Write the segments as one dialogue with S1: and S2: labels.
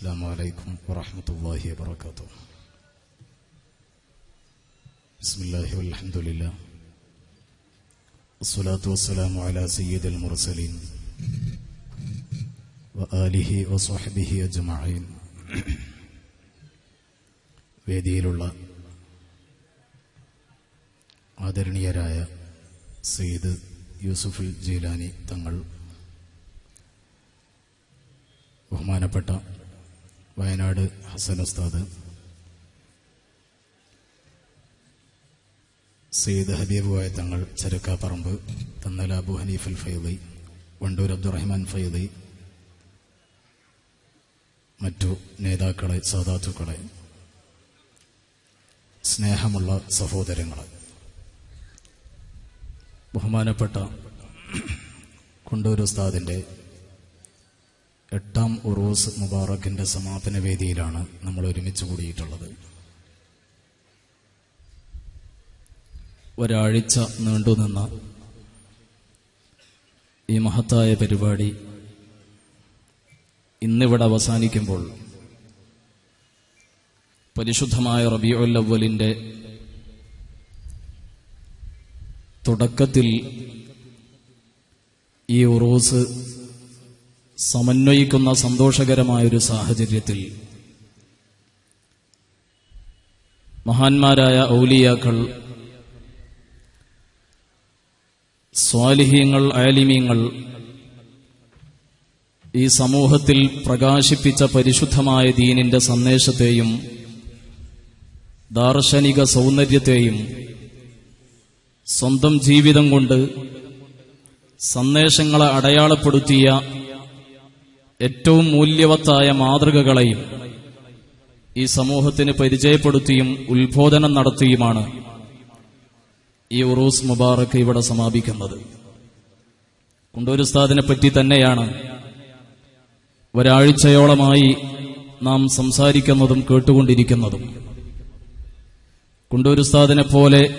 S1: السلام عليكم ورحمة الله وبركاته بسم الله والحمد لله الصلاة والسلام على سيد المرسلين وآله وصحبه أجمعين വേദിയിലുള്ള ആദരണീയരായ സെയ്ദ് യൂസുഫുൽ ജീലാനി തങ്ങൾ ബഹുമാനപ്പെട്ട വയനാട് ഹസൻ ഉസ്താദ്. സെയ്ദ് ഹബീബുവായ തങ്ങൾ ചരക്കാപ്പറമ്പ് തന്നല അബു ഹനീഫുൽ ഫൈദി വണ്ടൂർ അബ്ദുറഹ്മാൻ ഫൈദി മറ്റു നേതാക്കളെ സാധാത്തുക്കളെ സ്നേഹമുള്ള സഹോദരങ്ങളെ. ബഹുമാനപ്പെട്ട കുണ്ടൂർ ഉസ്താദിന്റെ എട്ടാം ഉറൂസ് മുബാറക്കിന്റെ സമാപന വേദിയിലാണ് നമ്മൾ ഒരുമിച്ച് കൂടിയിട്ടുള്ളത്. ഒരാഴ്ച നീണ്ടുനിന്ന ഈ മഹത്തായ പരിപാടി ഇന്നിവിടെ അവസാനിക്കുമ്പോൾ പരിശുദ്ധമായ റബിയുൽ അവലിന്റെ തുടക്കത്തിൽ ഈ ഉറൂസ് സമന്വയിക്കുന്ന സന്തോഷകരമായൊരു സാഹചര്യത്തിൽ മഹാന്മാരായ ഔലിയാക്കൾ സ്വാലിഹ്യങ്ങൾ ആലിമീങ്ങൾ ഈ സമൂഹത്തിൽ പ്രകാശിപ്പിച്ച പരിശുദ്ധമായ ദീനിന്റെ സന്ദേശത്തെയും ദാർശനിക സൗന്ദര്യത്തെയും സ്വന്തം ജീവിതം കൊണ്ട് സന്ദേശങ്ങളെ അടയാളപ്പെടുത്തിയ ഏറ്റവും മൂല്യവത്തായ മാതൃകകളെയും ഈ സമൂഹത്തിന് പരിചയപ്പെടുത്തിയും ഉത്ബോധനം നടത്തിയുമാണ് ഈ ഉറൂസ് മുബാറക്ക് ഇവിടെ സമാപിക്കുന്നത്. കുണ്ടൂരുസ്താദിനെ പറ്റി തന്നെയാണ് ഒരാഴ്ചയോളമായി നാം സംസാരിക്കുന്നതും കേട്ടുകൊണ്ടിരിക്കുന്നതും. കുണ്ടൂരുസ്താദിനെ പോലെ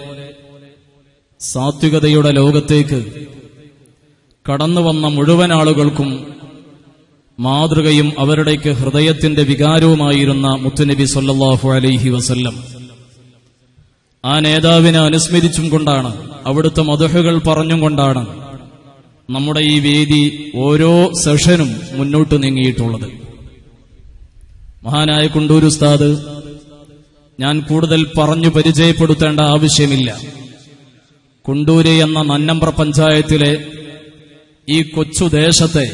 S1: സാത്വികതയുടെ ലോകത്തേക്ക് കടന്നു വന്ന മുഴുവൻ ആളുകൾക്കും മാതൃകയും അവരുടേക്ക് ഹൃദയത്തിന്റെ വികാരവുമായിരുന്ന മുത്തുനബി സല്ലാഹു അലൈഹി വസല്ലം. ആ നേതാവിനെ അനുസ്മരിച്ചും കൊണ്ടാണ് അവിടുത്തെ മധുഹകൾ പറഞ്ഞും കൊണ്ടാണ് നമ്മുടെ ഈ വേദി ഓരോ സെഷനും മുന്നോട്ട് നീങ്ങിയിട്ടുള്ളത്. മഹാനായ കുണ്ടൂർ ഉസ്താദ് ഞാൻ കൂടുതൽ പറഞ്ഞു പരിചയപ്പെടുത്തേണ്ട ആവശ്യമില്ല. കുണ്ടൂര് എന്ന നന്നമ്പ്ര പഞ്ചായത്തിലെ ഈ കൊച്ചു ദേശത്തെ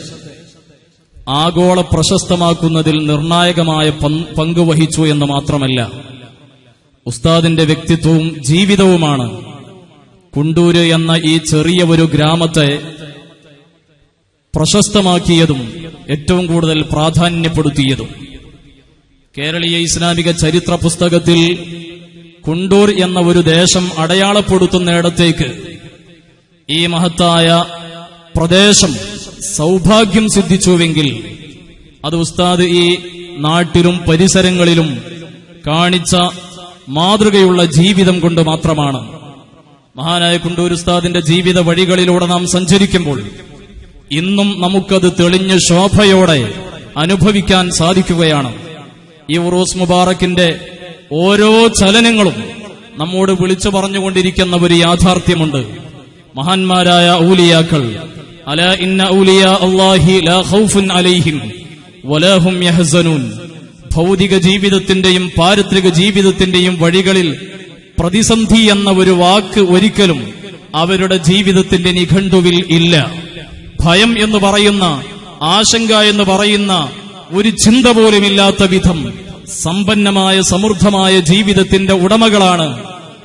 S1: ആഗോള പ്രശസ്തമാക്കുന്നതിൽ നിർണായകമായ പങ്ക് വഹിച്ചു എന്ന് മാത്രമല്ല ഉസ്താദിന്റെ വ്യക്തിത്വവും ജീവിതവുമാണ്. കുണ്ടൂര് എന്ന ഈ ചെറിയ ഒരു ഗ്രാമത്തെ പ്രശസ്തമാക്കിയതും ഏറ്റവും കൂടുതൽ പ്രാധാന്യപ്പെടുത്തിയതും. കേരളീയ ഇസ്ലാമിക ചരിത്ര പുസ്തകത്തിൽ കുണ്ടൂർ എന്ന ഒരു ദേശം അടയാളപ്പെടുത്തുന്നിടത്തേക്ക് ഈ മഹത്തായ പ്രദേശം സൗഭാഗ്യം സിദ്ധിച്ചുവെങ്കിൽ അത് ഉസ്താദ് ഈ നാട്ടിലും പരിസരങ്ങളിലും കാണിച്ച മാതൃകയുള്ള ജീവിതം കൊണ്ട് മാത്രമാണ്. മഹാനായ കുണ്ടൂർ ഉസ്താദിന്റെ ജീവിത വഴികളിലൂടെ നാം സഞ്ചരിക്കുമ്പോൾ ഇന്നും നമുക്കത് തെളിഞ്ഞ ശോഭയോടെ അനുഭവിക്കാൻ സാധിക്കുകയാണ്. ഈ ഉറൂസ് മുബാറക്കിന്റെ ഓരോ ചലനങ്ങളും നമ്മോട് വിളിച്ചു പറഞ്ഞുകൊണ്ടിരിക്കുന്ന ഒരു യാഥാർത്ഥ്യമുണ്ട്. മഹാന്മാരായ അല ഇന്ന ഔലിയ അള്ളാഹി ലാ ഖൗഫുൻ അലൈഹിം വലാഹും യഹ്സനൂൻ. ഭൗതിക ജീവിതത്തിന്റെയും പാരിത്രിക ജീവിതത്തിന്റെയും വഴികളിൽ പ്രതിസന്ധി എന്ന ഒരു വാക്ക് ഒരിക്കലും അവരുടെ ജീവിതത്തിന്റെ നിഘണ്ടുവിൽ ഇല്ല. ഭയം എന്ന് പറയുന്ന ആശങ്ക എന്ന് പറയുന്ന ഒരു ചിന്ത പോലുമില്ലാത്ത വിധം സമ്പന്നമായ സമൃദ്ധമായ ജീവിതത്തിന്റെ ഉടമകളാണ്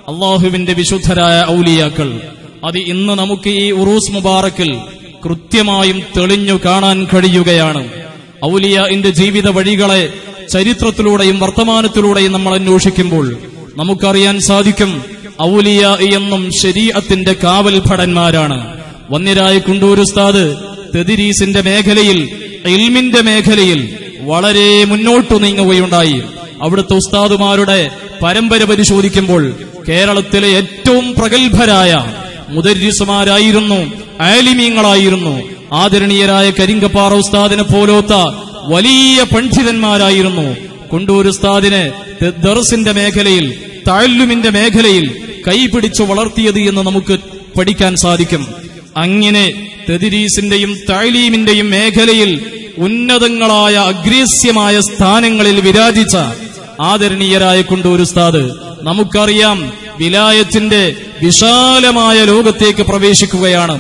S1: അള്ളാഹുവിന്റെ വിശുദ്ധരായ ഔലിയാക്കൾ. അത് ഇന്ന് നമുക്ക് ഈ ഉറൂസ് മുബാറക്കിൽ കൃത്യമായും തെളിഞ്ഞു കാണാൻ കഴിയുകയാണ്. ഔലിയ ഇന്റെ ജീവിത വഴികളെ ചരിത്രത്തിലൂടെയും വർത്തമാനത്തിലൂടെയും നമ്മൾ അന്വേഷിക്കുമ്പോൾ നമുക്കറിയാൻ സാധിക്കും ഔലിയ എന്നും ശരീഅത്തിന്റെ കാവൽ ഭടന്മാരാണ് വന്യരായ കുണ്ടൂരുസ്താദ് തെദിരീസിന്റെ മേഖലയിൽ ഇൽമിന്റെ മേഖലയിൽ വളരെ മുന്നോട്ടു നീങ്ങുകയുണ്ടായി. അവിടുത്തെ ഉസ്താദുമാരുടെ പരമ്പര പരിശോധിക്കുമ്പോൾ കേരളത്തിലെ ഏറ്റവും പ്രഗത്ഭരായ മുദരിസുമാരായിരുന്നു ആലിമീങ്ങളായിരുന്നു ആദരണീയരായ കരിങ്കപ്പാറ ഉസ്താദിനെ പോലോത്ത
S2: വലിയ പണ്ഡിതന്മാരായിരുന്നു. കൊണ്ടൂർ ഉസ്താദിനെ ദർസിന്റെ മേഖലയിൽ താഴ്ലുമിന്റെ മേഖലയിൽ കൈപിടിച്ചു വളർത്തിയത് എന്ന് നമുക്ക് പഠിക്കാൻ സാധിക്കും. അങ്ങനെ തെദിരീസിന്റെയും താഴ്ലീമിന്റെയും മേഖലയിൽ ഉന്നതങ്ങളായ അഗ്രേസ്യമായ സ്ഥാനങ്ങളിൽ വിരാജിച്ച ആദരണീയരായ കൊണ്ടൂർ ഉസ്താദ് നമുക്കറിയാം വിലായത്തിന്റെ വിശാലമായ ലോകത്തേക്ക് പ്രവേശിക്കുകയാണ്.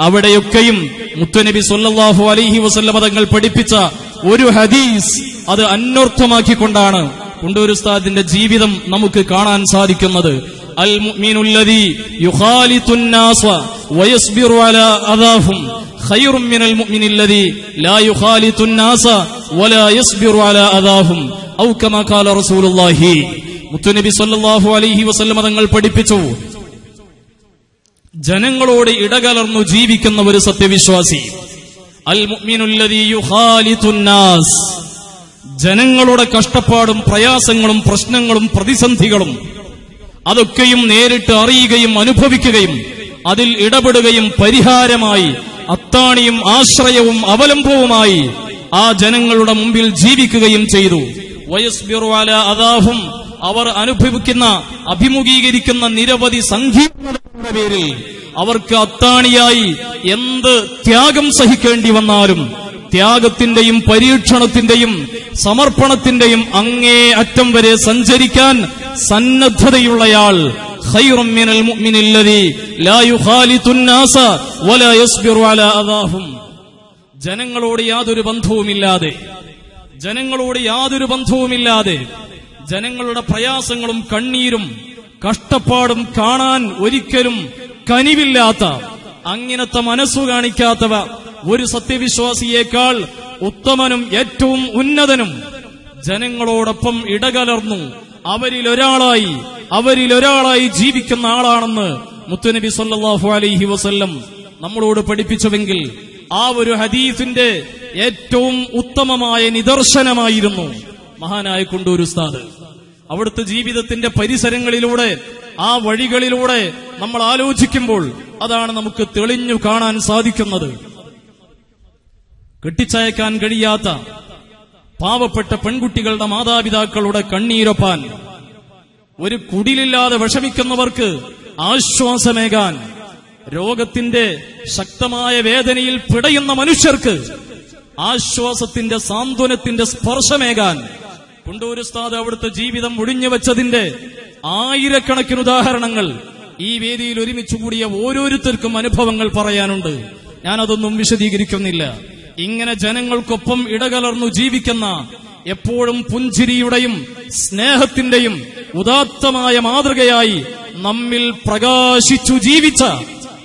S2: അവിടെയൊക്കെയും മുത്തുനബി സൊല്ലാഹു അലൈഹി വസല്ലമ തങ്ങൾ പഠിപ്പിച്ച ഒരു ഹദീസ് അത് അന്വർത്ഥമാക്കിക്കൊണ്ടാണ് കൊണ്ടൂർ ഉസ്താദിന്റെ ജീവിതം നമുക്ക് കാണാൻ സാധിക്കുന്നത്. അൽ അലാ മിനൽ ലാ അലാ റസൂലുള്ളാഹി. മുത്തുനബി സല്ലല്ലാഹു അലൈഹി വസല്ലമ തങ്ങൾ പഠിപ്പിച്ചു. ജനങ്ങളോട് ഇടകലർന്നു ജീവിക്കുന്ന ഒരു സത്യവിശ്വാസി. അൽ ജനങ്ങളുടെ കഷ്ടപ്പാടും പ്രയാസങ്ങളും പ്രശ്നങ്ങളും പ്രതിസന്ധികളും അതൊക്കെയും നേരിട്ട് അറിയുകയും അനുഭവിക്കുകയും അതിൽ ഇടപെടുകയും പരിഹാരമായി അത്താണിയും ആശ്രയവും അവലംബവുമായി ആ ജനങ്ങളുടെ മുമ്പിൽ ജീവിക്കുകയും ചെയ്തു. വയസ് അലാ അതാഹും അവർ അനുഭവിക്കുന്ന അഭിമുഖീകരിക്കുന്ന നിരവധി സങ്കീർണതകളുടെ പേരിൽ അവർക്ക് അത്താണിയായി എന്ത് ത്യാഗം സഹിക്കേണ്ടി വന്നാലും ത്യാഗത്തിന്റെയും പരീക്ഷണത്തിന്റെയും സമർപ്പണത്തിന്റെയും അങ്ങേ അറ്റം വരെ സഞ്ചരിക്കാൻ സന്നദ്ധതയുള്ളയാൾ ജനങ്ങളോട് യാതൊരു ബന്ധവുമില്ലാതെ ജനങ്ങളോട് യാതൊരു ബന്ധവുമില്ലാതെ ജനങ്ങളുടെ പ്രയാസങ്ങളും കണ്ണീരും കഷ്ടപ്പാടും കാണാൻ ഒരിക്കലും കനിവില്ലാത്ത അങ്ങനത്തെ മനസ്സു കാണിക്കാത്തവ ഒരു സത്യവിശ്വാസിയേക്കാൾ ഉത്തമനും ഏറ്റവും ഉന്നതനും ജനങ്ങളോടൊപ്പം ഇടകലർന്നു അവരിൽ ഒരാളായി അവരിൽ ഒരാളായി ജീവിക്കുന്ന ആളാണെന്ന് മുത്തുനബി സല്ലാഹു അലൈഹി വസല്ലം നമ്മളോട് പഠിപ്പിച്ചുവെങ്കിൽ ആ ഒരു ഹദീഫിന്റെ ഏറ്റവും ഉത്തമമായ നിദർശനമായിരുന്നു. മഹാനായ കൊണ്ടൂർ ഉസ്താദ്. അവിടുത്തെ ജീവിതത്തിന്റെ പരിസരങ്ങളിലൂടെ ആ വഴികളിലൂടെ നമ്മൾ ആലോചിക്കുമ്പോൾ അതാണ് നമുക്ക് തെളിഞ്ഞു കാണാൻ സാധിക്കുന്നത്. കെട്ടിച്ചയക്കാൻ കഴിയാത്ത പാവപ്പെട്ട പെൺകുട്ടികളുടെ മാതാപിതാക്കളുടെ കണ്ണീരൊപ്പാൻ ഒരു കുടിലില്ലാതെ വിഷമിക്കുന്നവർക്ക് ആശ്വാസമേകാൻ രോഗത്തിന്റെ ശക്തമായ വേദനയിൽ പിടയുന്ന മനുഷ്യർക്ക് ആശ്വാസത്തിന്റെ സാന്ത്വനത്തിന്റെ സ്പർശമേകാൻ കുണ്ടൂർ ഉസ്താദ് അവിടുത്തെ ജീവിതം ഒഴിഞ്ഞു വെച്ചതിന്റെ ആയിരക്കണക്കിന് ഉദാഹരണങ്ങൾ ഈ വേദിയിൽ ഒരുമിച്ച് കൂടിയ ഓരോരുത്തർക്കും അനുഭവങ്ങൾ പറയാനുണ്ട്. ഞാനതൊന്നും വിശദീകരിക്കുന്നില്ല. ഇങ്ങനെ ജനങ്ങൾക്കൊപ്പം ഇടകലർന്നു ജീവിക്കുന്ന എപ്പോഴും പുഞ്ചിരിയുടെയും സ്നേഹത്തിന്റെയും ഉദാത്തമായ മാതൃകയായി നമ്മിൽ പ്രകാശിച്ചു ജീവിച്ച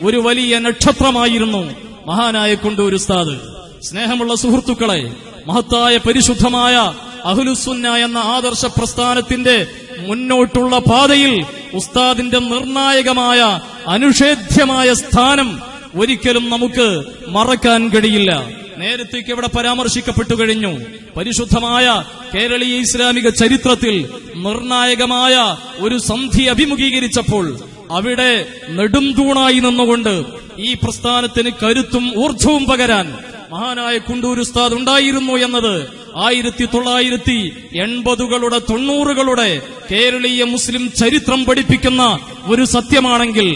S2: ഒരു വലിയ നക്ഷത്രമായിരുന്നു മഹാനായ കൊണ്ടൂർ ഉസ്താദ്. സ്നേഹമുള്ള സുഹൃത്തുക്കളെ മഹത്തായ പരിശുദ്ധമായ അഹുലുസുന്ന എന്ന ആദർശ പ്രസ്ഥാനത്തിന്റെ മുന്നോട്ടുള്ള പാതയിൽ ഉസ്താദിന്റെ നിർണായകമായ അനുഷേധ്യമായ സ്ഥാനം ഒരിക്കലും നമുക്ക് മറക്കാൻ കഴിയില്ല. നേരത്തേക്ക് ഇവിടെ പരാമർശിക്കപ്പെട്ടു കഴിഞ്ഞു. പരിശുദ്ധമായ കേരളീയ ഇസ്ലാമിക ചരിത്രത്തിൽ നിർണായകമായ ഒരു സന്ധി അഭിമുഖീകരിച്ചപ്പോൾ അവിടെ നെടുംതൂണായി നിന്നുകൊണ്ട് ഈ പ്രസ്ഥാനത്തിന് കരുത്തും ഊർജവും പകരാൻ മഹാനായ കുണ്ടൂർ ഉസ്താദ് ഉണ്ടായിരുന്നു എന്നത് ആയിരത്തി തൊള്ളായിരത്തി എൺപതുകളുടെ തൊണ്ണൂറുകളുടെ കേരളീയ മുസ്ലിം ചരിത്രം പഠിപ്പിക്കുന്ന ഒരു സത്യമാണെങ്കിൽ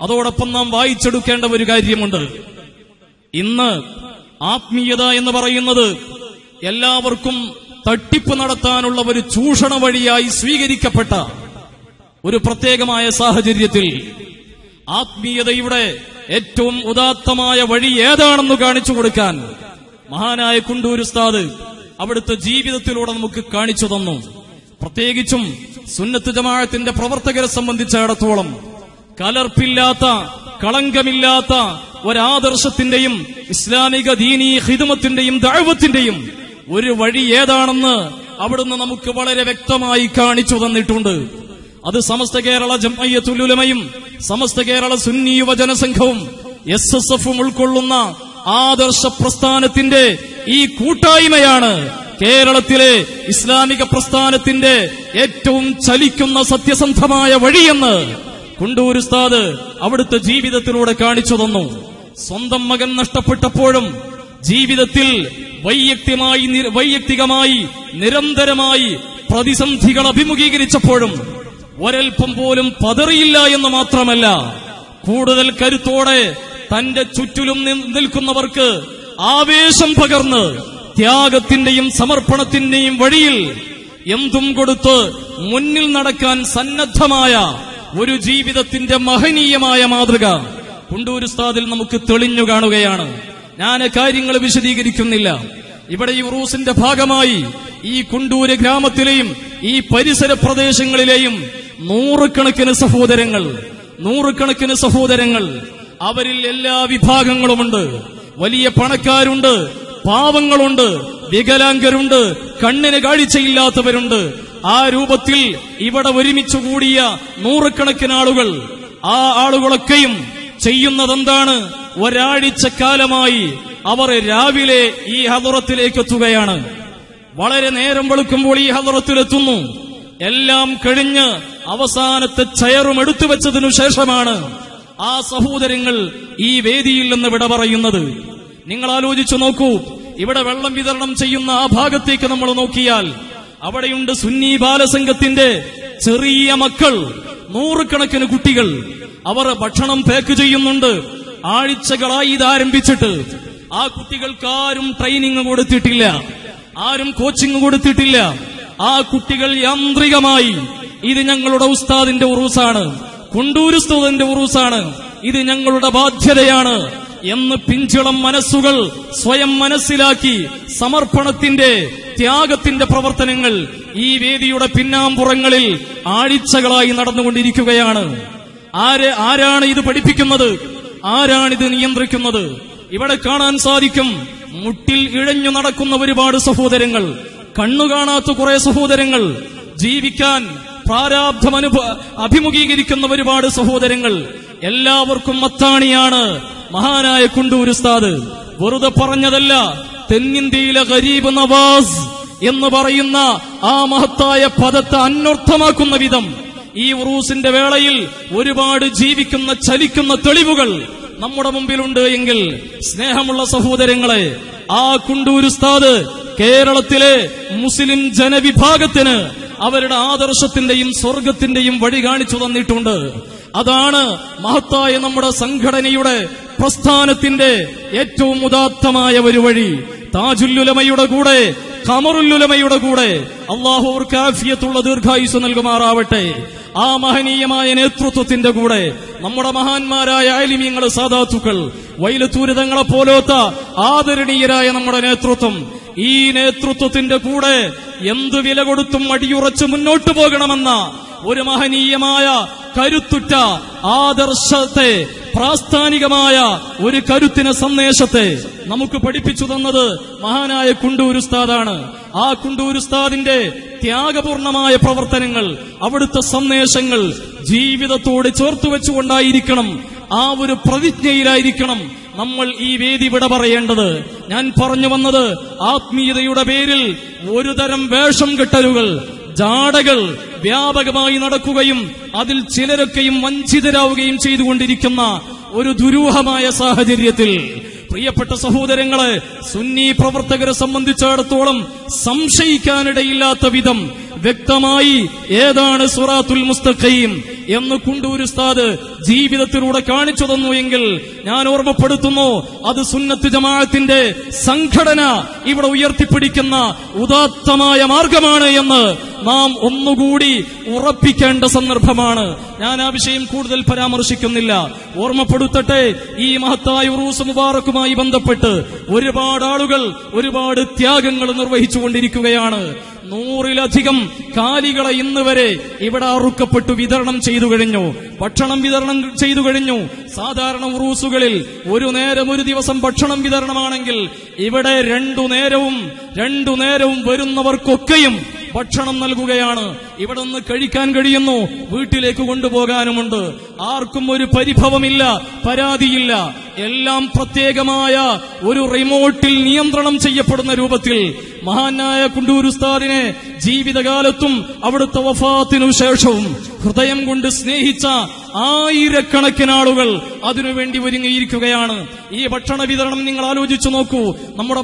S2: അതോടൊപ്പം നാം വായിച്ചെടുക്കേണ്ട ഒരു കാര്യമുണ്ട്. ഇന്ന് ആത്മീയത എന്ന് പറയുന്നത് എല്ലാവർക്കും തട്ടിപ്പ് നടത്താനുള്ള ഒരു ചൂഷണ വഴിയായി സ്വീകരിക്കപ്പെട്ട ഒരു പ്രത്യേകമായ സാഹചര്യത്തിൽ ആത്മീയതയുടെ ഏറ്റവും ഉദാത്തമായ വഴി ഏതാണെന്ന് കാണിച്ചു കൊടുക്കാൻ മഹാനായ കുണ്ടൂർ ഉസ്താദ് അവിടുത്തെ ജീവിതത്തിലൂടെ നമുക്ക് കാണിച്ചു തന്നു. പ്രത്യേകിച്ചും സുന്നത്ത് ജമാഅത്തിന്റെ പ്രവർത്തകരെ സംബന്ധിച്ചിടത്തോളം കലർപ്പില്ലാത്ത കളങ്കമില്ലാത്ത ഒരാദർശത്തിന്റെയും ഇസ്ലാമിക ദീനീ ഹിദമത്തിന്റെയും ദൈവത്തിന്റെയും ഒരു വഴി ഏതാണെന്ന് അവിടുന്ന് നമുക്ക് വളരെ വ്യക്തമായി കാണിച്ചു തന്നിട്ടുണ്ട്. അത് സമസ്ത കേരള ജമ്മയ്യത്തുലുലമയും സമസ്ത കേരള സുന്നി യുവജനസംഘവും എസ് എസ് എഫും ഉൾക്കൊള്ളുന്ന ആദർശ പ്രസ്ഥാനത്തിന്റെ ഈ കൂട്ടായ്മയാണ് കേരളത്തിലെ ഇസ്ലാമിക പ്രസ്ഥാനത്തിന്റെ ഏറ്റവും ചലിക്കുന്ന സത്യസന്ധമായ വഴിയെന്ന് കുണ്ടൂർ ഉസ്താദ് അവിടുത്തെ ജീവിതത്തിലൂടെ കാണിച്ചു തന്നു. സ്വന്തം മകൻ നഷ്ടപ്പെട്ടപ്പോഴും ജീവിതത്തിൽ വൈയക്തികമായി വൈയക്തികമായി നിരന്തരമായി പ്രതിസന്ധികൾ അഭിമുഖീകരിച്ചപ്പോഴും ഒരൽപ്പം പോലും പതറിയില്ല എന്ന് മാത്രമല്ല കൂടുതൽ കരുത്തോടെ തന്റെ ചുറ്റിലും നിൽക്കുന്നവർക്ക് ആവേശം പകർന്ന് ത്യാഗത്തിന്റെയും സമർപ്പണത്തിന്റെയും വഴിയിൽ എന്തും കൊടുത്ത് മുന്നിൽ നടക്കാൻ സന്നദ്ധമായ ഒരു ജീവിതത്തിന്റെ മഹനീയമായ മാതൃക കുണ്ടൂരുസ്താദിൽ നമുക്ക് തെളിഞ്ഞു കാണുകയാണ്. ഞാൻ കാര്യങ്ങൾ വിശദീകരിക്കുന്നില്ല. ഇവിടെ ഈ ഉറൂസിന്റെ ഭാഗമായി ഈ കുണ്ടൂര് ഗ്രാമത്തിലെയും ഈ പരിസര പ്രദേശങ്ങളിലെയും നൂറുകണക്കിന് സഹോദരങ്ങൾ നൂറുകണക്കിന് സഹോദരങ്ങൾ അവരിൽ എല്ലാ വിഭാഗങ്ങളുമുണ്ട്. വലിയ പണക്കാരുണ്ട് പാവങ്ങളുണ്ട് വികലാംഗരുണ്ട് കണ്ണിന് കാഴ്ചയില്ലാത്തവരുണ്ട്. ആ രൂപത്തിൽ ഇവിടെ ഒരുമിച്ചു കൂടിയ നൂറുകണക്കിന് ആളുകൾ ആ ആളുകളൊക്കെയും ചെയ്യുന്നതെന്താണ്? ഒരാഴ്ച കാലമായി അവർ രാവിലെ ഈ ഹദറത്തിലേക്ക് എത്തുകയാണ് വളരെ നേരം വെളുക്കുമ്പോൾ ഈ ഹദറത്തിലെത്തുന്നു. എല്ലാം കഴിഞ്ഞ് അവസാനത്തെ ചെയറും എടുത്തു വെച്ചതിനു ശേഷമാണ് ആ സഹോദരങ്ങൾ ഈ വേദിയിൽ നിന്ന് വിട പറയുന്നത്. നിങ്ങൾ ആലോചിച്ചു നോക്കൂ ഇവിടെ വെള്ളം വിതരണം ചെയ്യുന്ന ആ ഭാഗത്തേക്ക് നമ്മൾ നോക്കിയാൽ അവിടെയുണ്ട് സുന്നി ബാലസംഘത്തിന്റെ ചെറിയ മക്കൾ നൂറുകണക്കിന് കുട്ടികൾ. അവർ ഭക്ഷണം പാക്ക് ചെയ്യുന്നുണ്ട് ആഴ്ചകളായി ഇത് ആരംഭിച്ചിട്ട്. ആ കുട്ടികൾക്ക് ആരും ട്രെയിനിങ് കൊടുത്തിട്ടില്ല ആരും കോച്ചിങ് കൊടുത്തിട്ടില്ല. ആ കുട്ടികൾ യാന്ത്രികമായി ഇത് ഞങ്ങളുടെ ഉസ്താദിന്റെ ഉറൂസാണ്. കുണ്ടൂർ ഉസ്താദിന്റെ ഉറൂസാണ്. ഇത് ഞങ്ങളുടെ ബാധ്യതയാണ് എന്ന് പിഞ്ചിളം മനസ്സുകൾ സ്വയം മനസ്സിലാക്കി സമർപ്പണത്തിന്റെ ത്യാഗത്തിന്റെ പ്രവർത്തനങ്ങൾ ഈ വേദിയുടെ പിന്നാമ്പുറങ്ങളിൽ ആഴ്ചകളായി നടന്നുകൊണ്ടിരിക്കുകയാണ്. ആര് ആരാണ് ഇത് പഠിപ്പിക്കുന്നത്? ആരാണിത് നിയന്ത്രിക്കുന്നത്? ഇവിടെ കാണാൻ സാധിക്കും മുട്ടിൽ ഇഴഞ്ഞു നടക്കുന്ന ഒരുപാട് സഹോദരങ്ങൾ കണ്ണു കാണാത്ത കുറെ സഹോദരങ്ങൾ ജീവിക്കാൻ പ്രാരാബ്ധം അനുഭ അഭിമുഖീകരിക്കുന്ന ഒരുപാട് സഹോദരങ്ങൾ എല്ലാവർക്കും മത്താണിയാണ്. മഹാനായ കുണ്ടൂർ ഉസ്താദ് വെറുതെ പറഞ്ഞതല്ല തെന്നിന്ത്യയിലെ ഗരീബ് നവാസ് എന്ന് പറയുന്ന ആ മഹത്തായ പദത്തെ അന്വർത്ഥമാക്കുന്ന വിധം ഈ ഉറൂസിന്റെ വേളയിൽ ഒരുപാട് ജീവിക്കുന്ന ചലിക്കുന്ന തെളിവുകൾ നമ്മുടെ മുമ്പിലുണ്ട് എങ്കിൽ സ്നേഹമുള്ള സഹോദരങ്ങളെ ആ കുണ്ടൂരുസ്താദ് കേരളത്തിലെ മുസ്ലിം ജനവിഭാഗത്തിന് അവരുടെ ആദർശത്തിന്റെയും സ്വർഗത്തിന്റെയും വഴി കാണിച്ചു തന്നിട്ടുണ്ട്. അതാണ് മഹത്തായ നമ്മുടെ സംഘടനയുടെ പ്രസ്ഥാനത്തിന്റെ ഏറ്റവും ഉദാത്തമായ ഒരു വഴി. താജുല്ലുലമയുടെ കൂടെ ഖമറുല്ലുലമയുടെ കൂടെ അള്ളാഹു കാഫിയത്തുള്ള ദീർഘായുസ് നൽകുമാറാവട്ടെ. ആ മഹനീയമായ നേതൃത്വത്തിന്റെ കൂടെ നമ്മുടെ മഹാന്മാരായ അലിമിയങ്ങൾ സാധാത്തുക്കൾ വൈലത്തൂരിതങ്ങളെ പോലോത്ത ആദരണീയരായ നമ്മുടെ നേതൃത്വം ഈ നേതൃത്വത്തിന്റെ കൂടെ എന്തു വില കൊടുത്തും അടിയുറച്ച് മുന്നോട്ടു പോകണമെന്ന ഒരു മഹനീയമായ കരുത്തുറ്റ ആദർശത്തെ പ്രാസ്ഥാനികമായ ഒരു കരുത്തിന് സന്ദേശത്തെ നമുക്ക് പഠിപ്പിച്ചു തന്നത് മഹാനായ കുണ്ടൂർ ഉസ്താദാണ്. ആ കുണ്ടൂർ ഉസ്താദിന്റെ ത്യാഗപൂർണമായ പ്രവർത്തനങ്ങൾ അവിടുത്തെ സന്ദേശങ്ങൾ ജീവിതത്തോട് ചേർത്തു വെച്ചുകൊണ്ടായിരിക്കണം. ആ ഒരു പ്രതിജ്ഞയിലായിരിക്കണം നമ്മൾ ഈ വേദി വിട പറയേണ്ടത്. ഞാൻ പറഞ്ഞു വന്നത് ആത്മീയതയുടെ പേരിൽ ഒരുതരം വേഷം കെട്ടലുകൾ ജാടകൾ വ്യാപകമായി നടക്കുകയും അതിൽ ചിലരൊക്കെയും വഞ്ചിതരാവുകയും ചെയ്തുകൊണ്ടിരിക്കുന്ന ഒരു ദുരൂഹമായ സാഹചര്യത്തിൽ പ്രിയപ്പെട്ട സഹോദരങ്ങളെ സുന്നി പ്രവർത്തകരെ സംബന്ധിച്ചിടത്തോളം സംശയിക്കാനിടയില്ലാത്ത വിധം വ്യക്തമായി ഏതാണ് സുറാത്തുൽ മുസ്തഖയും എന്ന് കുണ്ടൂർ ഉസ്താദ് ജീവിതത്തിലൂടെ കാണിച്ചു തന്നു എങ്കിൽ ഞാൻ ഓർമ്മപ്പെടുത്തുന്നു അത് സുന്നത്ത് ജമാഅത്തിന്റെ സംഘടന ഇവിടെ ഉയർത്തിപ്പിടിക്കുന്ന ഉദാത്തമായ മാർഗമാണ് എന്ന് നാം ഒന്നുകൂടി ഉറപ്പിക്കേണ്ട സന്ദർഭമാണ്. ഞാൻ ആ വിഷയം കൂടുതൽ പരാമർശിക്കുന്നില്ല. ഓർമ്മപ്പെടുത്തട്ടെ ഈ മഹത്തായ ഉറൂസ് മുബാറക്കുമായി ബന്ധപ്പെട്ട് ഒരുപാട് ആളുകൾ ഒരുപാട് ത്യാഗങ്ങൾ നിർവഹിച്ചുകൊണ്ടിരിക്കുകയാണ്. നൂറിലധികം കാലികളെ ഇന്ന് വരെ ഇവിടെ അറുക്കപ്പെട്ടു വിതരണം ചെയ്തു കഴിഞ്ഞു. ഭക്ഷണം വിതരണം ചെയ്തു കഴിഞ്ഞു. സാധാരണ ഉറൂസുകളിൽ ഒരു നേരം ഒരു ദിവസം ഭക്ഷണം വിതരണമാണെങ്കിൽ ഇവിടെ രണ്ടു നേരവും രണ്ടു നേരവും വരുന്നവർക്കൊക്കെയും ഭക്ഷണം നൽകുകയാണ്. ഇവിടെ നിന്ന് കഴിക്കാൻ കഴിയുന്നു. വീട്ടിലേക്ക് കൊണ്ടുപോകാനുമുണ്ട്. ആർക്കും ഒരു പരിഭവമില്ല പരാതിയില്ല. എല്ലാം പ്രത്യേകമായ ഒരു റിമോട്ടിൽ നിയന്ത്രണം ചെയ്യപ്പെടുന്ന രൂപത്തിൽ മഹാനായ കുണ്ടൂർ ഉസ്താദിനെ ജീവിതകാലത്തും അവിടുത്തെ വഫാത്തിനു ശേഷവും ഹൃദയം കൊണ്ട് സ്നേഹിച്ച ആയിരക്കണക്കിന് ആളുകൾ അതിനുവേണ്ടി ഒരുങ്ങിയിരിക്കുകയാണ്. ഈ ഭക്ഷണ വിതരണം നിങ്ങൾ ആലോചിച്ചു നോക്കൂ. നമ്മുടെ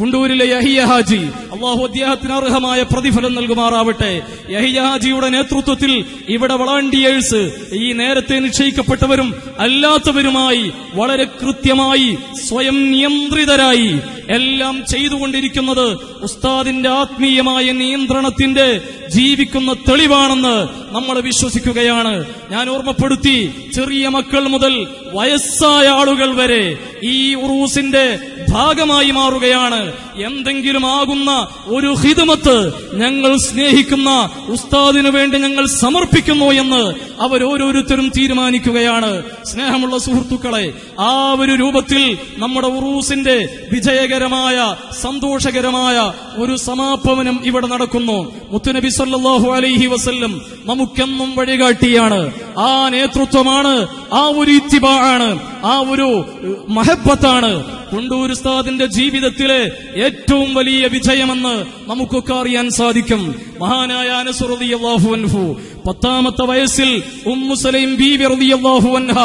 S2: കുണ്ടൂരിലെ യഹിയ ഹാജി അള്ളാഹു അദ്ദേഹത്തിന് അർഹമായ പ്രതിഫലം നൽകുമാറാവട്ടെ. യഹിയ ഹാജിയുടെ നേതൃത്വത്തിൽ ഇവിടെ വളണ്ടിയേഴ്സ് ഈ നേരത്തെ നിശ്ചയിക്കപ്പെട്ടവരും അല്ലാത്തവരുമായി വളരെ കൃത്യമായി സ്വയം നിയന്ത്രിതരായി എല്ലാം ചെയ്തുകൊണ്ടിരിക്കുന്നത് ഉസ്താദിന്റെ ആത്മീയമായ നിയന്ത്രണത്തിന്റെ ജീവിക്കുന്ന തെളിവാണെന്ന് നമ്മൾ വിശ്വസിക്കുകയാണ്. ഞാൻ ഓർമ്മപ്പെടുത്തി ചെറിയ മക്കൾ മുതൽ വയസ്സായ ആളുകൾ വരെ ഈ ഉറൂസിന്റെ ഭാഗമായി മാറുകയാണ്. എന്തെങ്കിലും ആകുന്ന ഒരു ഹിതമത്ത് ഞങ്ങൾ സ്നേഹിക്കുന്ന ഉസ്താദിനു വേണ്ടി ഞങ്ങൾ സമർപ്പിക്കുന്നു എന്ന് അവരോരോരുത്തരും തീരുമാനിക്കുകയാണ്. സ്നേഹമുള്ള സുഹൃത്തുക്കളെ ആ ഒരു രൂപത്തിൽ നമ്മുടെ ഉറൂസിന്റെ വിജയകരമായ സന്തോഷകരമായ ഒരു സമാപനം ഇവിടെ നടക്കുന്നു. മുത്തുനബി സല്ലാഹു അലൈഹി വസല്ലം നമുക്കെന്നും വഴികാട്ടിയാണ്. ആ നേതൃത്വമാണ് ആ ഒരു ഇത്തിബാണ് ആ ഒരു മഹബത്താണ്. കുണ്ടൂർ ഉസ്താദിന്റെ ജീവിതത്തിലെ ഏറ്റവും വലിയ വിജയമെന്ന് നമുക്കൊക്കെ അറിയാൻ സാധിക്കും. മഹാനായ അനസ് റളിയല്ലാഹു അൻഹു പത്താമത്തെ വയസ്സിൽ ഉമ്മുസലൈം ബി റളിയല്ലാഹു അൻഹ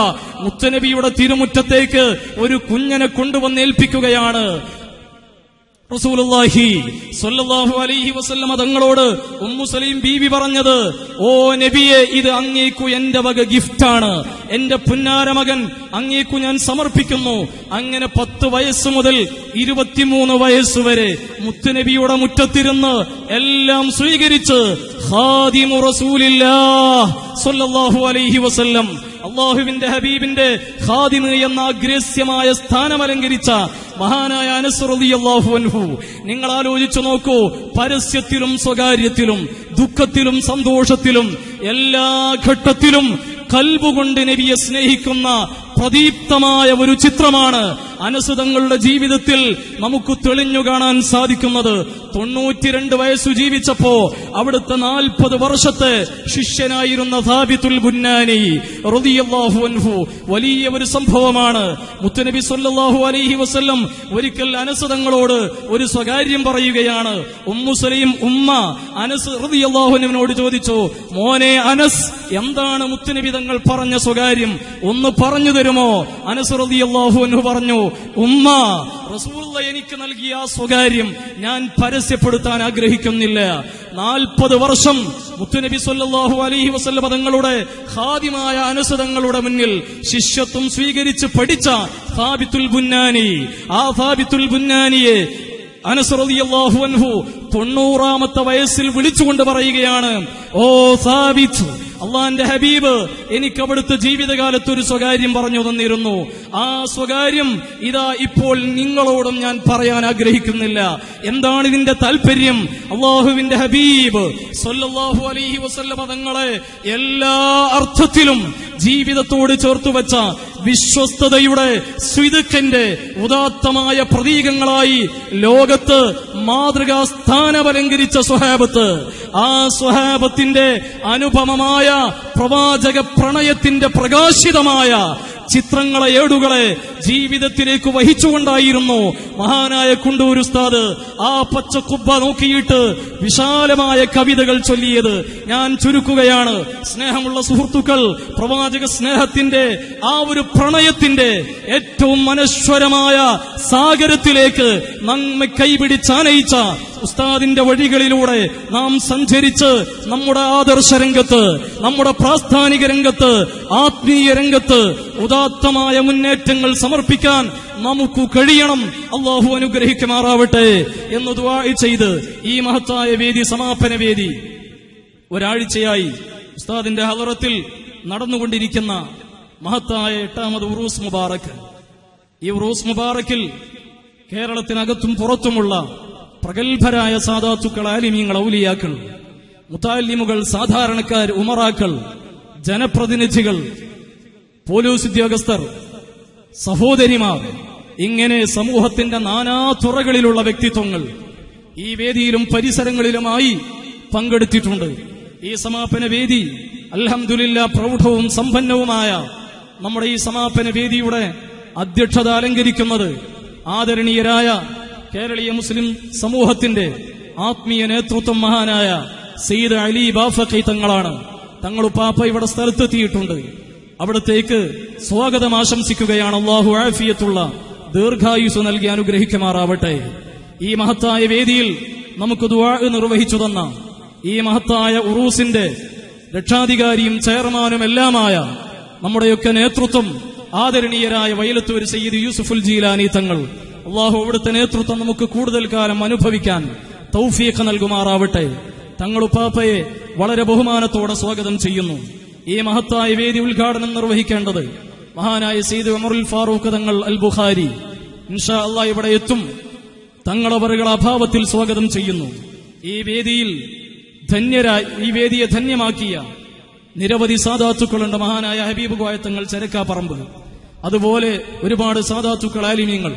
S2: മുത്തനബിയുടെ തിരുമുറ്റത്തേക്ക് ഒരു കുഞ്ഞനെ കൊണ്ടുവന്നേൽപ്പിക്കുകയാണ് റസൂലുള്ളാഹി സ്വല്ലല്ലാഹു അലൈഹി വസല്ലമ തങ്ങളോട് ഉമ്മു സലീം ബീവി പറഞ്ഞത് ഓ നബിയെ ഇത് അങ്ങേക്കു എന്റെ വക ഗിഫ്റ്റാണ്. എന്റെ പുന്നാരമകൻ അങ്ങേക്കു ഞാൻ സമർപ്പിക്കുന്നു. അങ്ങനെ പത്ത് വയസ്സ് മുതൽ ഇരുപത്തിമൂന്ന് വയസ്സ് വരെ മുത്തുനബിയുടെ മുറ്റത്തിരുന്ന് എല്ലാം സ്വീകരിച്ച് ഖാദിമു റസൂലില്ലാഹ് സ്വല്ലല്ലാഹു അലൈഹി വസല്ലം അള്ളാഹുവിന്റെ ഹബീബിന്റെ ഖാദിമ് എന്ന അഗ്രസ്യമായ സ്ഥാനം അലങ്കരിച്ച മഹാനായ അനസ്റലിയല്ലാഹു അൻഹു നിങ്ങൾ ആലോചിച്ചു നോക്കൂ പരസ്യത്തിലും സ്വകാര്യത്തിലും ദുഃഖത്തിലും സന്തോഷത്തിലും എല്ലാ ഘട്ടത്തിലും കൽബുകൊണ്ട് നബിയെ സ്നേഹിക്കുന്ന പ്രദീപ്തമായ ഒരു ചിത്രമാണ് അനുസൃതങ്ങളുടെ ജീവിതത്തിൽ നമുക്ക് തെളിഞ്ഞു കാണാൻ സാധിക്കുന്നത്. തൊണ്ണൂറ്റിരണ്ട് വയസ്സു ജീവിച്ചപ്പോ അവിടുത്തെ നാൽപ്പത് വർഷത്തെ ശിഷ്യനായിരുന്ന സാബിത്തുൽ ബുന്നാനി അൻഹു വലിയ ഒരു സംഭവമാണ്. മുത്തുനബി സല്ലാഹു അലൈഹി വസ്ല്ലം ഒരിക്കൽ അനുസൃതങ്ങളോട് ഒരു സ്വകാര്യം പറയുകയാണ്. ഉമ്മുസലീം ഉമ്മ അനസ് റളിയല്ലാഹുവിനോട് ചോദിച്ചു മോനെ അനസ് എന്താണ് മുത്തുനബി തങ്ങൾ പറഞ്ഞ സ്വകാര്യം? ഒന്ന് പറഞ്ഞു അനസ് റളിയല്ലാഹു അൻഹു പറഞ്ഞു ഉമ്മ റസൂള്ള എനിക്ക് നൽകിയ ആ സ്വകാര്യം ഞാൻ പരസ്യപ്പെടുത്താൻ ആഗ്രഹിക്കുന്നില്ല. നാൽപ്പത് വർഷം മുത്തുനബി സല്ലാഹു അലഹി വസല്ല പദങ്ങളുടെ ഖാദിമായ അനുസൃതങ്ങളുടെ മുന്നിൽ ശിഷ്യത്വം സ്വീകരിച്ച് പഠിച്ച ഫാബിത്തുൽ ബുന്നാനി ആ ഫാബിത്തുൽ ബുന്നാനിയെ അനസ് റളിയല്ലാഹു അൻഹു തൊണ്ണൂറാമത്തെ വയസ്സിൽ വിളിച്ചുകൊണ്ട് പറയുകയാണ് ഓ സാബിത്ത് അള്ളാന്റെ ഹബീബ് എനിക്ക് അവിടുത്തെ ജീവിതകാലത്ത് ഒരു സ്വകാര്യം പറഞ്ഞു തന്നിരുന്നു. ആ സ്വകാര്യം ഇതാ ഇപ്പോൾ നിങ്ങളോടും ഞാൻ പറയാൻ ആഗ്രഹിക്കുന്നില്ല. എന്താണ് ഇതിന്റെ താല്പര്യം അള്ളാഹുവിന്റെ ഹബീബ് സൊല്ലാഹു അലൈഹി വസല്ല പദങ്ങളെ എല്ലാ അർത്ഥത്തിലും ജീവിതത്തോട് ചേർത്തു വെച്ച വിശ്വസ്തതയുടെ സ്വിതുക്കന്റെ ഉദാത്തമായ പ്രതീകങ്ങളായി ലോകത്ത് മാതൃകാ സ്ഥാനമലങ്കരിച്ച സ്വഹാബത്ത് ആ സ്വഹാബത്തിന്റെ അനുപമമായ പ്രവാചക പ്രണയത്തിന്റെ പ്രകാശിതമായ ചിത്രങ്ങളെ ഏടുകളെ ജീവിതത്തിലേക്ക് വഹിച്ചുകൊണ്ടായിരുന്നു മഹാനായ കുണ്ടൂർ ഉസ്താദ് ആ പച്ചക്കുബ്ബ നോക്കിയിട്ട് വിശാലമായ കവിതകൾ ചൊല്ലിയത്. ഞാൻ ചുരുക്കുകയാണ്. സ്നേഹമുള്ള സുഹൃത്തുക്കൾ പ്രവാചക സ്നേഹത്തിന്റെ ആ ഒരു പ്രണയത്തിന്റെ ഏറ്റവും മനശ്വരമായ സാഗരത്തിലേക്ക് നന്മ കൈപിടിച്ചാനയിച്ച ഉസ്താദിന്റെ വഴികളിലൂടെ നാം സഞ്ചരിച്ച് നമ്മുടെ ആദർശ രംഗത്ത് നമ്മുടെ പ്രാസ്ഥാനിക രംഗത്ത് ആത്മീയ രംഗത്ത് ഉദാത്തമായ മുന്നേറ്റങ്ങൾ സമർപ്പിക്കാൻ നമുക്ക് കഴിയണം. അള്ളാഹു അനുഗ്രഹിക്കുമാറാവട്ടെ എന്ന് ദുആ ചെയ്ത് ഈ മഹത്തായ വേദി സമാപന വേദി ഒരാഴ്ചയായി ഉസ്താദിന്റെ ഹലറത്തിൽ നടന്നുകൊണ്ടിരിക്കുന്ന മഹത്തായ എട്ടാമത് ഉറൂസ് മുബാറക്. ഈ ഉറൂസ് മുബാറക്കിൽ കേരളത്തിനകത്തും പുറത്തുമുള്ള പ്രഗത്ഭരായ സാധാത്തുക്കൾ ആലിമീങ്ങൾ ഔലിയാക്കൾ മുത്താലിമുകൾ സാധാരണക്കാർ ഉമറാക്കൾ ജനപ്രതിനിധികൾ പോലീസ് ഉദ്യോഗസ്ഥർ സഹോദരിമാർ ഇങ്ങനെ സമൂഹത്തിന്റെ നാനാ തുറകളിലുള്ള വ്യക്തിത്വങ്ങൾ ഈ വേദിയിലും പരിസരങ്ങളിലുമായി പങ്കെടുത്തിട്ടുണ്ട്. ഈ സമാപന വേദി അൽഹംദുലില്ല പ്രൗഢവും സമ്പന്നവുമായ നമ്മുടെ ഈ സമാപന വേദിയുടെ അധ്യക്ഷത അലങ്കരിക്കുന്നത് ആദരണീയരായ കേരളീയ മുസ്ലിം സമൂഹത്തിന്റെ ആത്മീയ നേതൃത്വം മഹാനായ സെയ്ദ് അലി ബാഫഖി തങ്ങളാണ്. തങ്ങളുപ്പാപ്പ ഇവിടെ സ്ഥലത്തെത്തിയിട്ടുണ്ട്. അവിടത്തേക്ക് സ്വാഗതം ആശംസിക്കുകയാണ് അള്ളാഹു ആഫിയത്തുള്ള ദീർഘായുസ് നൽകി അനുഗ്രഹിക്കുമാറാവട്ടെ. ഈ മഹത്തായ വേദിയിൽ നമുക്ക് ദുആ നിർവഹിച്ചു തന്ന ഈ മഹത്തായ ഉറൂസിന്റെ രക്ഷാധികാരിയും ചെയർമാനും എല്ലാമായ നമ്മുടെയൊക്കെ നേതൃത്വം ആദരണീയരായ വയലത്തൂർ സയ്യിദ് യൂസുഫുൽ ജീലാനി തങ്ങൾ അള്ളാഹു അവിടുത്തെ നേതൃത്വം നമുക്ക് കൂടുതൽ കാലം അനുഭവിക്കാൻ തൗഫീഖ് നൽകുമാറാവട്ടെ. തങ്ങളുപ്പാപ്പയെ വളരെ ബഹുമാനത്തോടെ സ്വാഗതം ചെയ്യുന്നു. ഈ മഹത്തായ വേദി ഉദ്ഘാടനം നിർവഹിക്കേണ്ടത് മഹാനായ സീദ് ഉമറുൽ ഫാറൂഖ് തങ്ങൾ അൽ ബുഖാരി ഇൻഷാ അള്ളാഹ് ഇവിടെ എത്തും. തങ്ങളവറുകൾ അഭാവത്തിൽ സ്വാഗതം ചെയ്യുന്നു. ഈ വേദിയിൽ ധന്യരായി ഈ വേദിയെ ധന്യമാക്കിയ നിരവധി സാധാത്തുക്കളുണ്ട് മഹാനായ ഹബീബ് ഗോയത്തങ്ങൾ ചരക്കാപ്പറമ്പ് അതുപോലെ ഒരുപാട് സാധാത്തുക്കൾ ആലിമ്യങ്ങൾ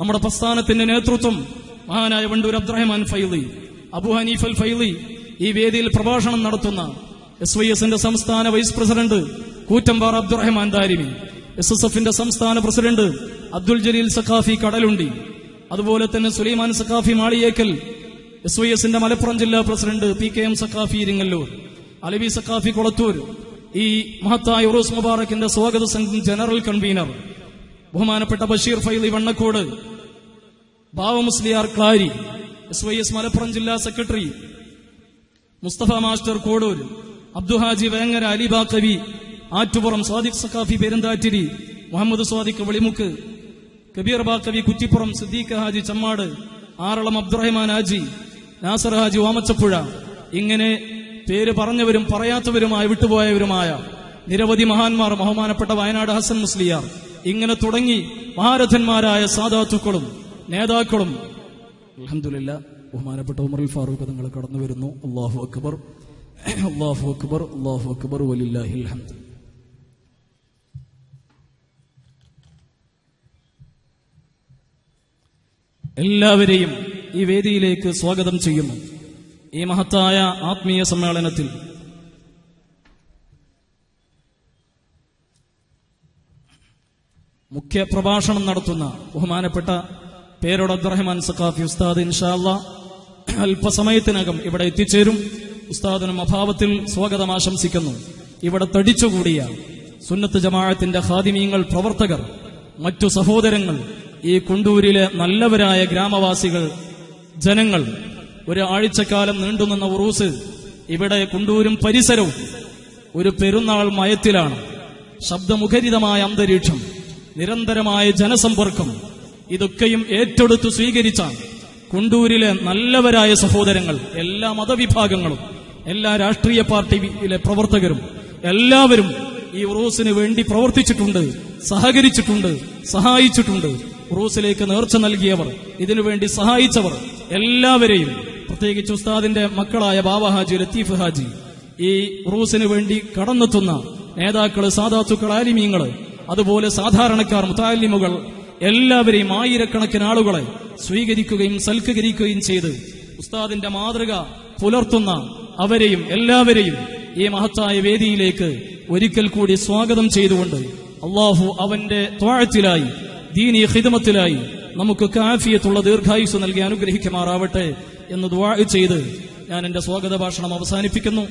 S2: നമ്മുടെ പ്രസ്ഥാനത്തിന്റെ നേതൃത്വം മഹാനായ വണ്ടൂർ അബ്ദുറഹ്മാൻ ഫൈലി അബു ഹനീഫ് അൽ ഫൈലി ഈ വേദിയിൽ പ്രഭാഷണം നടത്തുന്ന എസ് വൈ എസിന്റെ സംസ്ഥാന vice president Koottampara Abdurahman Darimi S S എഫിന്റെ സംസ്ഥാന പ്രസിഡന്റ് അബ്ദുൽ ജലീൽ സഖാഫി കടലുണ്ടി അതുപോലെ തന്നെ സുലൈമാൻ സഖാഫി മാളിയേക്കൽ എസ് വൈ എസിന്റെ മലപ്പുറം ജില്ലാ president P K M Saqafi Iringallur Alavi Saqafi Kolathur ഈ മഹത്തായ ഉറൂസ് മുബാറക്കിന്റെ സ്വാഗത സംഘം ജനറൽ കൺവീനർ ബഹുമാനപ്പെട്ട Basheer Faili Vannakkode Bava Musliyar Klari S Y S Malappuram ജില്ലാ സെക്രട്ടറി മുസ്തഫ മാസ്റ്റർ കോടൂർ അബ്ദുഹാജി വേങ്ങര അലിബാ കവി ആറ്റുപുറം സ്വാദിഖ് സഖാഫി പെരുന്താറ്റിരി മുഹമ്മദ് സ്വാദിഖ് വെളിമുക്ക് കബീർ ബാക്കവി കുറ്റിപ്പുറം സിദ്ദീഖ് ഹാജി ചമ്മാട് ആറളം അബ്ദുറഹ്മാൻ ഹാജി നാസർ ഹാജി ഓമച്ചപ്പുഴ ഇങ്ങനെ പേര് പറഞ്ഞവരും പറയാത്തവരുമായ വിട്ടുപോയവരുമായ നിരവധി മഹാന്മാർ ബഹുമാനപ്പെട്ട വയനാട് ഹസൻ മുസ്ലിയാർ ഇങ്ങനെ തുടങ്ങി മഹാരഥന്മാരായ സാധാത്തുക്കളും നേതാക്കളും. അലഹമില്ല ബഹുമാനപ്പെട്ട ഉമർ ഫാറൂഖ് തങ്ങൾ കടന്നു വരുന്നു അള്ളാഹു അക്ബർ. അള്ളാഹു അക്ബർ അള്ളാഹു അക്ബർ വലില്ലാഹി ഹംദ് എല്ലാവരെയും ഈ വേദിയിലേക്ക് സ്വാഗതം ചെയ്യുന്നു. ഈ മഹത്തായ ആത്മീയ സമ്മേളനത്തിൽ. മുഖ്യ പ്രഭാഷണം നടത്തുന്ന ബഹുമാനപ്പെട്ട പേരോട് അബ്ദുറഹ്മാൻ സഖാഫി ഉസ്താദ് ഇൻഷാല്ല അല്പസമയത്തിനകം ഇവിടെ എത്തിച്ചേരും. ഉസ്താദിനും അഭാവത്തിൽ സ്വാഗതം ആശംസിക്കുന്നു. ഇവിടെ തടിച്ചുകൂടിയ സുന്നത്ത് ജമാഅത്തിന്റെ ഖാദിമീങ്ങൾ പ്രവർത്തകർ മറ്റു സഹോദരങ്ങൾ ഈ കുണ്ടൂരിലെ നല്ലവരായ ഗ്രാമവാസികൾ ജനങ്ങൾ ഒരു ആഴ്ചക്കാലം നീണ്ടുനിന്ന ഉറൂസ് ഇവിടെ കുണ്ടൂരും പരിസരവും ഒരു പെരുന്നാൾ മയത്തിലാണ്. ശബ്ദമുഖരിതമായ അന്തരീക്ഷം നിരന്തരമായ ജനസമ്പർക്കം ഇതൊക്കെയും ഏറ്റെടുത്തു സ്വീകരിച്ച കുണ്ടൂരിലെ നല്ലവരായ സഹോദരങ്ങൾ എല്ലാ മതവിഭാഗങ്ങളും എല്ലാ രാഷ്ട്രീയ പാർട്ടിയിലെ പ്രവർത്തകരും എല്ലാവരും ഈ ഉറൂസിന് വേണ്ടി പ്രവർത്തിച്ചിട്ടുണ്ട് സഹകരിച്ചിട്ടുണ്ട് സഹായിച്ചിട്ടുണ്ട്. ഉറൂസിലേക്ക് നേർച്ച നൽകിയവർ ഇതിനുവേണ്ടി സഹായിച്ചവർ എല്ലാവരെയും പ്രത്യേകിച്ച് ഉസ്താദിന്റെ മക്കളായ ബാബ ഹാജി ലത്തീഫ് ഹാജി ഈ ഉറൂസിന് വേണ്ടി കടന്നെത്തുന്ന നേതാക്കൾ സാധാത്തുക്കൾ ആലിമീങ്ങൾ അതുപോലെ സാധാരണക്കാർ മുത്താലിമുകൾ എല്ലാവരെയും ആയിരക്കണക്കിന് ആളുകളെ സ്വീകരിക്കുകയും സൽക്കരിക്കുകയും ചെയ്ത് ഉസ്താദിന്റെ മാതൃക പുലർത്തുന്ന അവരെയും എല്ലാവരെയും ഈ മഹത്തായ വേദിയിലേക്ക് ഒരിക്കൽ കൂടി സ്വാഗതം ചെയ്തുകൊണ്ട് അള്ളാഹു അവന്റെ ത്വാഴത്തിലായി ദീനി ഹിദമത്തിലായി നമുക്ക് കാഫിയത്തുള്ള ദീർഘായുസ് നൽകി അനുഗ്രഹിക്കുമാറാവട്ടെ എന്ന് ദ്വാ ചെയ്ത് ഞാൻ എന്റെ സ്വാഗത ഭാഷണം അവസാനിപ്പിക്കുന്നു.